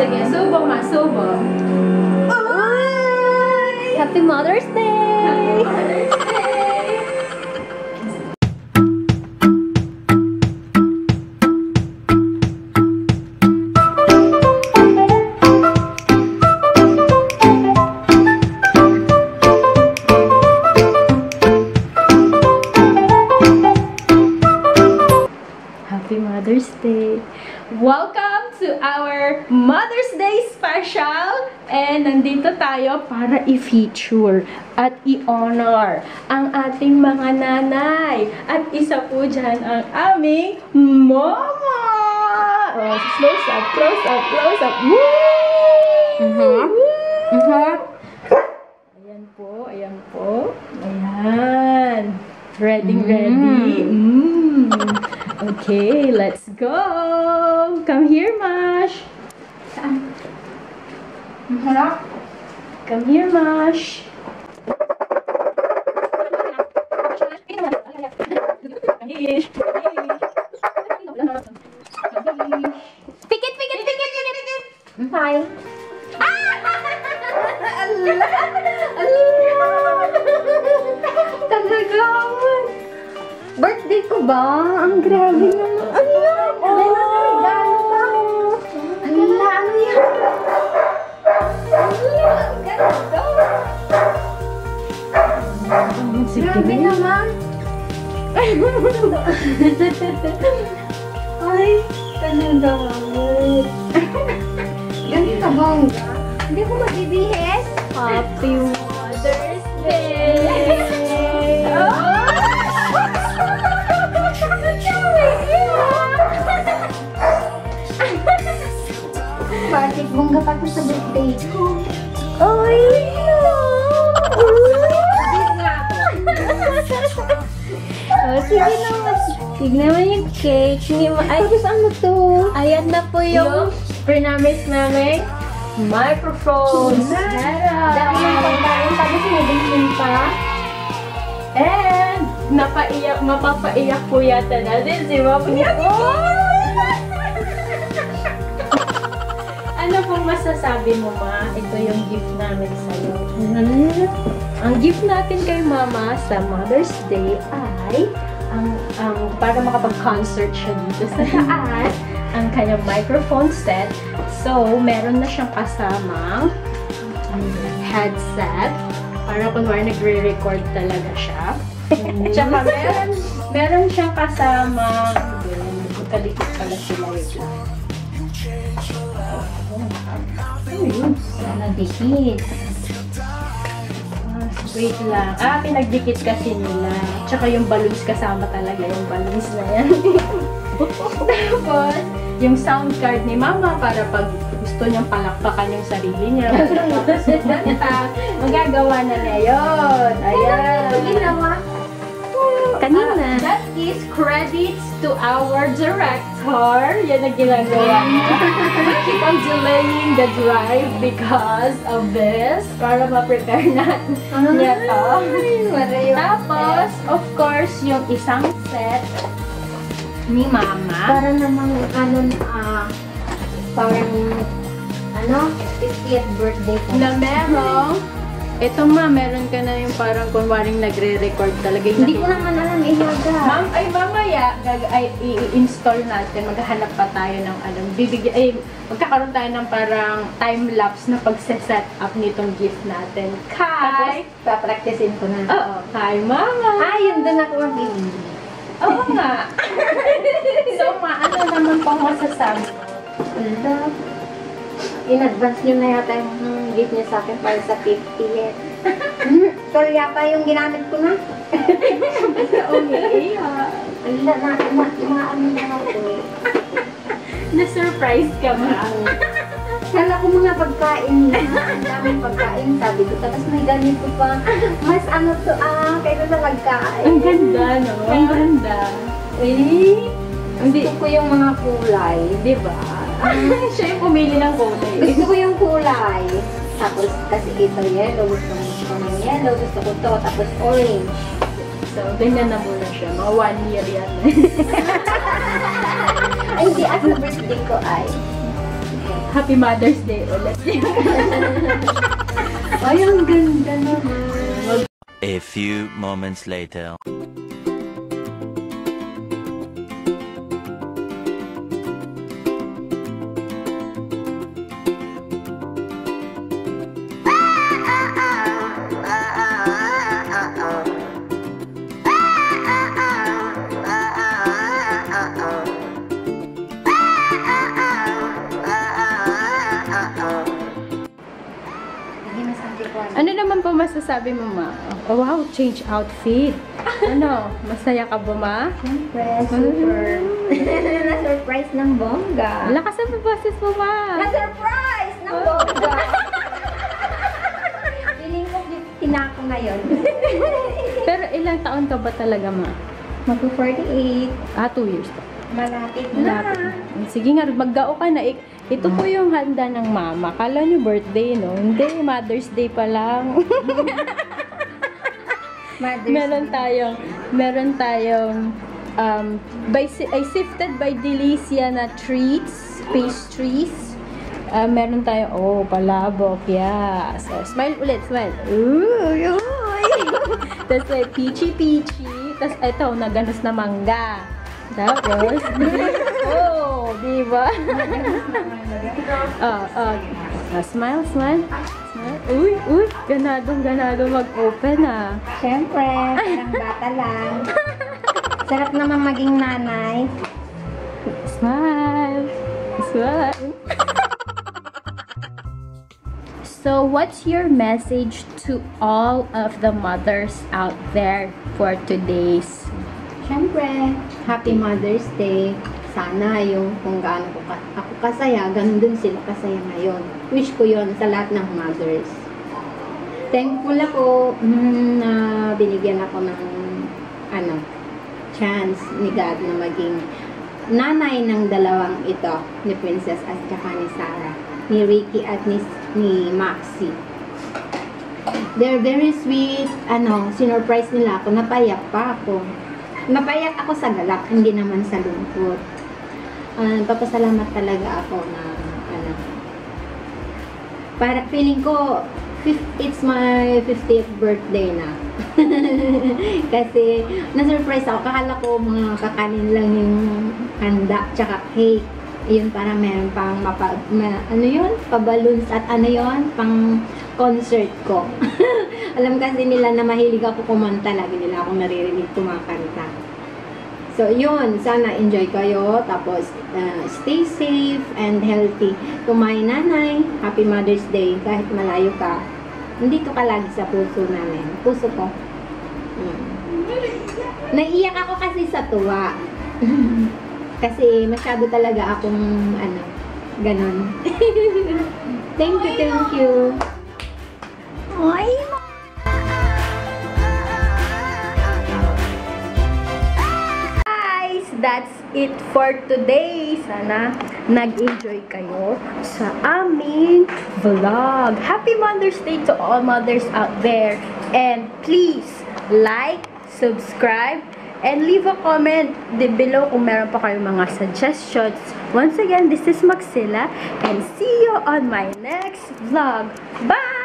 Sige, subo nga, subo. Happy Mother's Day! Happy our Mother's Day special! And nandito tayo para i-feature at i-honor ang ating mga nanay. At isa po dyan ang aming mama! Oh, close up, close up, close up! Woo! Mhm. Mhm. Ayan po, ayan po. Ayan. Ready, ready. Mm. Okay, let's go. Come here, Mash. Saan? Ang harap. Come here, Mash. Pikit, Birthday ko ba? Ang grabe naman. May mga regalo pa. Ala, ano yan? Ala, ang ganda. Grabe naman. Ay, talaga naman. Ganito bongga. Hindi ko magbibihis. Happy Mother's Day! Bongga pa to sa birthday ko? Ay! Oh, sige naman. Tignan mo yung cake. Hindi mo, ay, ano to? ayan na po yung pre-namis namin. Microphone. Dami ng pagkain, tapos sinibigin pa. And, napaiyak, mapapaiyak po yata natin si Mama niya. Ano pong masasabi mo, Ma? Ito yung gift namin sa'yo. Ang gift natin kay Mama sa Mother's Day ay ang, ang para makapag-concert siya dito sa taas, ang kanyang microphone set. So, meron na siyang kasamang headset para kunwari nagre-record talaga siya. Tsaka meron, meron siyang kasama, magkalikot pala sila ito. Ano yun? Nagdikit. Ah, wait lang. Ah, pinagdikit kasi nila. Tsaka yung balloons kasama talaga yung balloons na yan. Tapos, yung sound card ni Mama para pag gusto niyang palakpakan yung sarili niya. Tapos magagawa na niya yun. Ayan. Is credits to our director. Yan ang ginagawa niya. We keep on delaying the drive because of this. Para ma-prepare natin niya to. Tapos, of course, yung isang set ni Mama. Para namang ano ah parang ano 50th birthday ko. Na merong, ito ma, meron ka na yung parang kunwaring nagre-record talaga. yung Hindi ko naman alam ilaga. Ma'am, ay mamaya, gag ay, i-install natin, maghahanap pa tayo ng ano, bibigyan, ay, magkakaroon tayo ng parang time-lapse na pagse-set up nitong gift natin. Kay, papracticein ko na. oo, kay mama. Ah, yun doon ako magbibigay. Oo nga. so, ma, ano naman pang masasabi mo? In-advance nyo na yata yung gift niya sa akin para sa 50th. Hmm, Sorry yung ginamit ko na. Okay, ha. Ala, na, na, na, ano na ako. Na-surprise ka ma. Kala ko mga pagkain na, ang daming pagkain, sabi ko. Tapos may ganito pa. Mas ano to, ah, kailan na magkain. Ang ganda, no? Ang ganda. Eh. Gusto ko yung mga kulay, di ba? Siya yung pumili ng kulay. Gusto ko yung kulay. Tapos, kasi ito yellow. Gusto ko ng yellow. Gusto ko to. Tapos orange. So, ganyan na muna siya. Mga one year yan. Ay, hindi. Na birthday ko ay. Happy Mother's Day ulit. Ay, ang ganda naman. A few moments later. Masasabi mo, ma? Oh, wow, change outfit. Ano, masaya ka ba, ma? Siyempre, super. Na-surprise ng bongga. Lakas ang boses mo, ma. Na-surprise ng bongga. Feeling ko tinako na yun. Pero ilang taon ka ba talaga, ma? Mag-48. Ah, two years pa. Malapit na. Malapit. Sige nga, maggao ka na. Ito po yung handa ng mama. Kala nyo birthday, no? Hindi, Mother's Day pa lang. Mother's meron tayong, meron tayong, um, by, ay sifted by Delicia na treats, pastries. Ah, meron tayong, oh, palabok, yeah. So, smile ulit, smile. Uy, uy. Tapos, may peachy peachy. Tapos, ito, naganos na mangga. Tapos, oh, di ba? oh, oh. Ah, smile, smile. Smile. Uy, uy, ganadong ganado mag-open ah. Siyempre, parang bata lang. Sarap naman maging nanay. Smile. Smile. so, what's your message to all of the mothers out there for today's Siyempre, Happy Mother's Day. Sana yung kung gaano ko ako kasaya, ganun din sila kasaya ngayon. Wish ko yon sa lahat ng mothers. Thankful ako mm, na binigyan ako ng ano, chance ni God na maging nanay ng dalawang ito, ni Princess at saka ni Sarah, ni Ricky at ni, ni Maxie. They're very sweet. Ano, sinurprise nila ako. Napayak pa ako. Napayak ako sa galak, hindi naman sa lungkot. Ah, papasalamat talaga ako na ano. Para feeling ko it's my 50th birthday na. Kasi na-surprise ako. Kakala ko mga kakanin lang yung handa tsaka cake. Yun para meron pang mapa, ma- ano yun? Pa-balloons at ano yun? Pang concert ko. Alam kasi nila na mahilig ako kumanta. Lagi nila ako naririnig kumakanta. So, yun. Sana enjoy kayo. Tapos, uh, stay safe and healthy. To my nanay, Happy Mother's Day. Kahit malayo ka, nandito ka lagi sa puso namin. Puso ko. Mm. Naiiyak ako kasi sa tuwa. kasi masyado talaga akong, ano, ganon. thank you, thank you. Ay, that's it for today. Sana nag-enjoy kayo sa aming vlog. Happy Mother's Day to all mothers out there. And please, like, subscribe, and leave a comment below kung meron pa kayong mga suggestions. Once again, this is Maxilla, and see you on my next vlog. Bye!